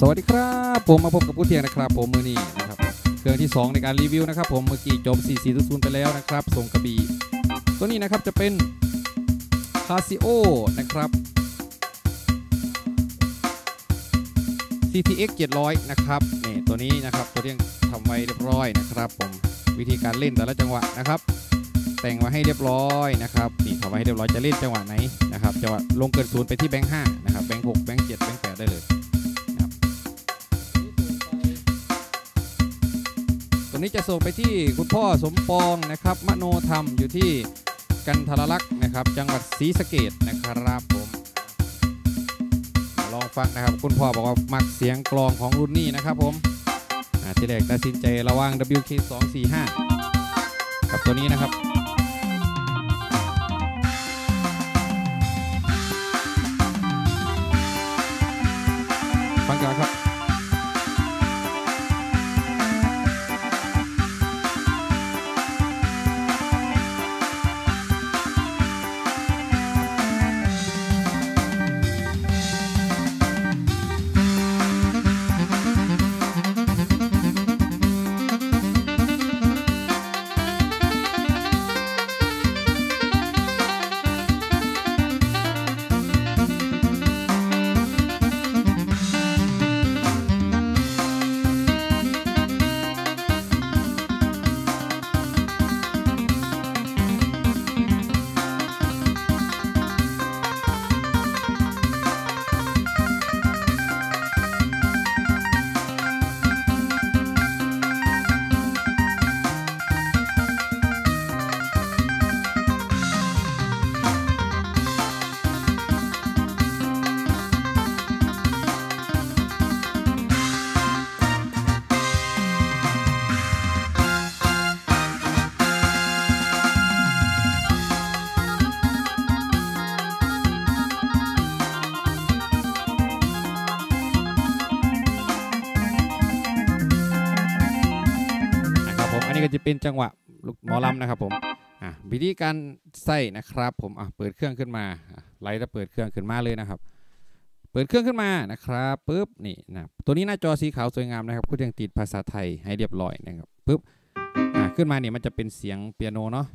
สวัสดีครับ ผมมาพบกับผู้เที่ยงนะครับ ผมมือนี้นะครับเครื่องที่ 2 ในการรีวิวนะครับผมเมื่อกี้จบ4 4 0ไปแล้วนะครับส่งกระบี่ตัวนี้นะครับจะเป็น Casio นะครับ CTX 700 นะครับนี่ตัวนี้นะครับตัวเที่ทำไว้เรียบร้อยนะครับผมวิธีการเล่นแต่ละจังหวะนะครับ แต่งมาให้เรียบร้อยนะครับนี่ทำไว้ให้เรียบร้อยจะเล่นจังหวะไหนนะครับจังหวะลงเกินศูนย์ไปที่แบงค์ห้านะครับแบงค์หกแบงค์เจ็ดแบงค์แปดได้เลย วนี้จะส่งไปที่คุณพ่อสมปองนะครับมโนธรรมอยู่ที่กันทรลักษ์นะครับ จังหวัดศรีสะเกดนะครับผมลองฟังนะครับ คุณพ่อบอกว่ามักเสียงกลองของรุ่นนี้นะครับผมอาที่แรกตัดสินใจระว่าง WK245 กับตัวนี้นะครับฟังกันครับ เป็นจังหวะหมอลำนะครับผมอะวิธีการใส่นะครับ ผมอะเปิดเครื่องขึ้นมาไลท์แล้วเปิดเครื่องขึ้นมาเลยนะครับ เปิดเครื่องขึ้นมานะครับปุ๊บนี่นะตัวนี้หน้าจอสีขาวสวยงามนะครับคุณยังติดภาษาไทยให้เรียบร้อยนะครับปุ๊บอะขึ้นมาเนี่ยมันจะเป็นเสียงเปียโนเนาะ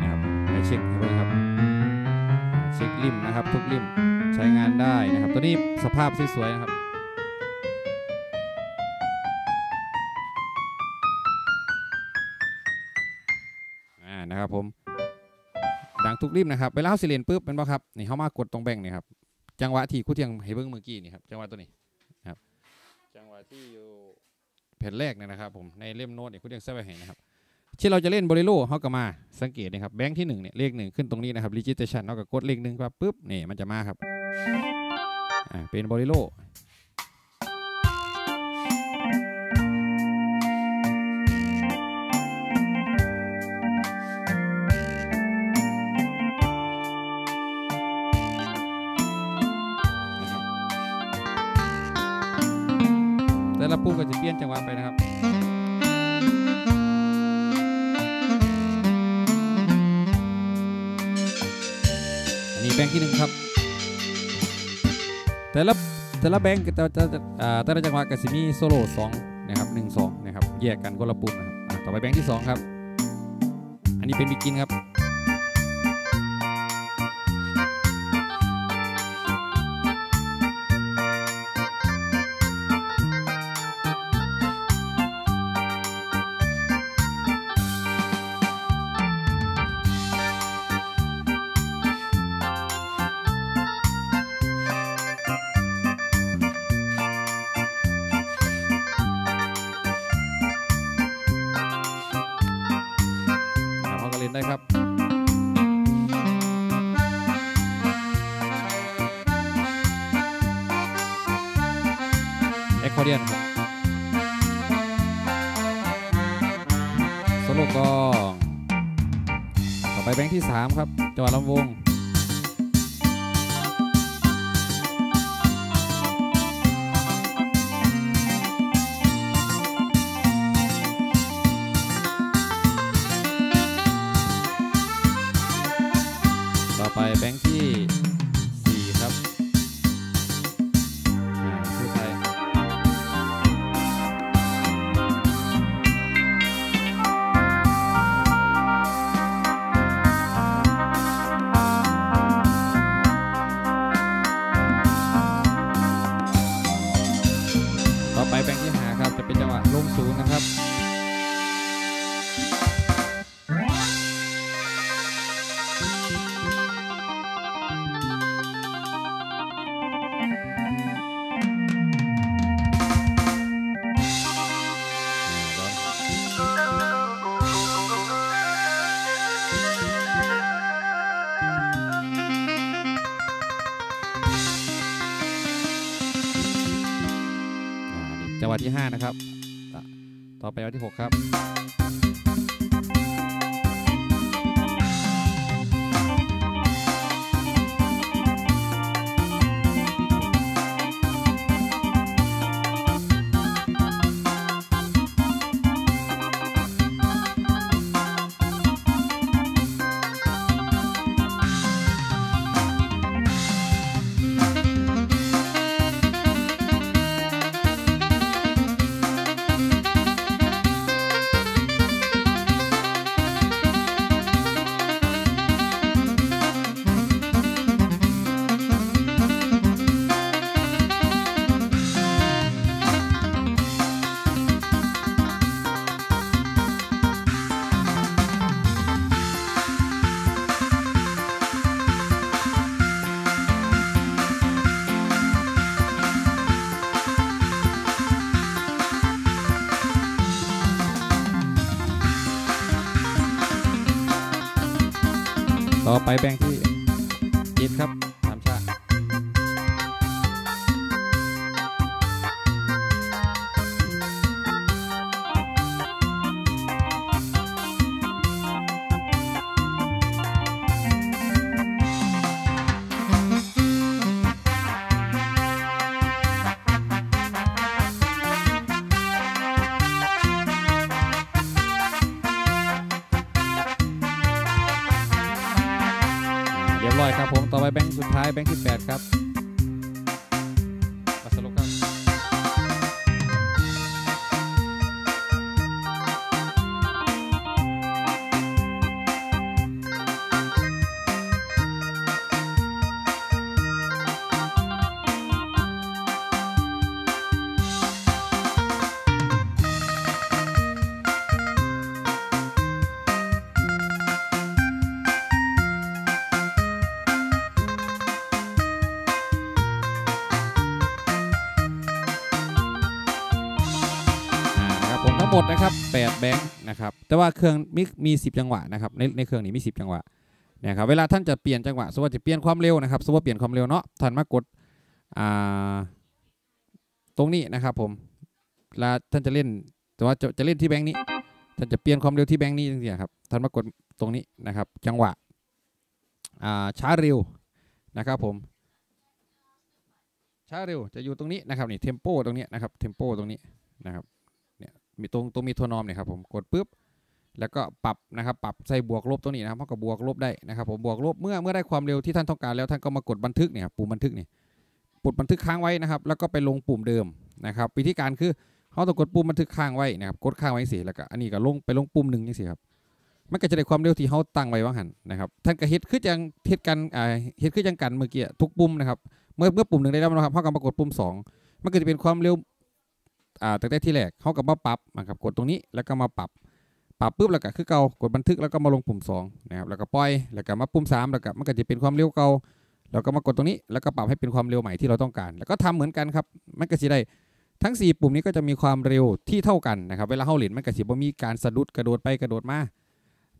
นะครับให้เช็คให้เบิ่งครับเช็คริมนะครับ ทุกริมใช้งานได้นะครับ ตัวนี้สภาพสวยๆนะครับ ครับผมดังทุกริมนะครับเวลาเขาสิเลนปุ๊บเป็นป่ะครับนี่เขามากดตรงแบ่งนี่ครับจังหวะที่คู่เทียงให้เบิ้งเมื่อกี้นี่ครับจังหวะตัวนี้ครับจังหวะที่อยู่แผ่นแรกเนี่ยนะครับผมในเล่มโน้ตเนี่ยคู่เทียงเซฟไว้ให้นะครับที่เราจะเล่นบริโลเขาก็มาสังเกตนะครับแบงค์ที่หนึ่งเนี่ยเลขหนึ่งขึ้นตรงนี้นะครับ registration เราก็กดเลขหนึ่งครับปุ๊บนี่มันจะมาครับอ่าเป็นบริโล แต่ละปุ่มก็จะเปลี่ยนจังหวะไปนะครับอันนี้แบงค์ที่หนึ่งครับ แต่ละแต่ละแบงค์แต่แต่แต่ละจังหวะก็จะมีโซโล่สองนะครับหนึ่งสองนะครับแยกกันคนละปุ่มนะครับต่อไปแบงค์ที่สองครับ อันนี้เป็นบิกินครับ เรียนครับโซโลกองต่อไปแบงค์ที่ 3 ครับจังหวะลำวงต่อไปแบงค์ที่ จังหวะที่ 5 นะครับ ต่อไปจังหวะที่ 6 ครับ ต่อไปแบงค์ที่ อยแบงค์สุดท้ายแบงค์ที่8ครับ ดนะครับ8แบงค์นะครับแต่ว่าเครื่องมีมี 10 จังหวะนะครับในในเครื่องนี้มี 10 จังหวะนะครับเวลาท่านจะเปลี่ยนจังหวะสมมติจะเปลี่ยนความเร็วนะครับสมมติเปลี่ยนความเร็วเนาะท่านมากดอ่าตรงนี้นะครับผมเวลาท่านจะเล่นแต่ว่าจะจะเล่นที่แบงค์นี้ ท่านจะเปลี่ยนความเร็วที่แบงค์นี้จริงๆครับท่านมากดตรงนี้นะครับ จังหวะอ่าช้าเร็วนะครับผมช้าเร็วจะอยู่ตรงนี้นะครับนี่เทมโปตรงนี้นะครับเทมโปตรงนี้นะครับ มีตรงตรงมีโทนอมเนี่ยครับผมกดปุ๊บแล้วก็ปรับนะครับปรับใส่บวกลบตรงนี้นะครับเท่ากับบวกลบได้นะครับผมบวกลบเมื่อเมื่อได้ความเร็วที่ท่านต้องการแล้วท่านก็มากดบันทึกเนี่ยครับปุ่มบันทึกเนี่ยปุ่มบันทึกค้างไว้นะครับ แล้วก็ไปลงปุ่มเดิมนะครับวิธีการคือเขาต้องกดปุ่มบันทึกค้างไว้นะครับกดค้างไว้สิแล้วก็อันนี้ก็ลงไปลงปุ่มหนึ่งนี่สิครับมันก็จะได้ความเร็วที่เขาตั้งไว้ว่างหันนะครับท่านก็เฮ็ดคือจังเฮ็ดกันอ่าเฮ็ดคือจังกันเมื่อกี้ทุกปุ่มนะครับเมื่อเมื่อปุ่มหนึ่งได้แล้วนะครับเขาก็มากดปุ่มสองมันก็จะเป็นความเร็ว ตั้งแต่ที่แรกเขาก็มาปรับนะครับกดตรงนี้แล้วก็มาปรับปรับปุ๊บแล้วก็คือเก่ากดบันทึกแล้วก็มาลงปุ่ม2นะครับแล้วก็ปล่อยแล้วก็มาปุ่ม 3 แล้วก็มันก็จะเป็นความเร็วเก่าแล้วก็มากดตรงนี้แล้วก็ปรับให้เป็นความเร็วใหม่ที่เราต้องการ แล้วก็ทำเหมือนกันครับมันก็สิได้ทั้ง 4 ปุ่มนี้ก็จะมีความเร็วที่เท่ากันนะครับเวลาเข้าเหรียญมันก็สิบ่มีการสะดุดกระโดดไปกระโดดมา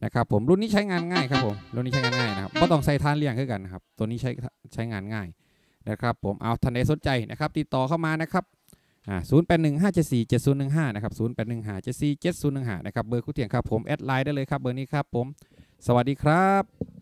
นะครับผมรุ่นนี้ใช้งานง่ายครับผมรุ่นนี้ใช้งานง่ายนะครับไม่ต้องใส่ทานเลี่ยงคือกันนะครับตัวนี้ใช้ใช้งานง่ายนะครับผมเอาท่านใดสนใจนะครับ ติดต่อเข้ามานะครับ อ่า0 8 1 5 7 4 7 0 1 5นะครับ0 8 1 5 7 4 7 0 1 5นะครับเบอร์คู่เตียงครับผมแอดไลน์ได้เลยครับเบอร์นี้ครับผม สวัสดีครับ